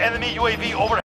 enemy UAV overhead.